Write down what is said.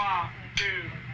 One, two,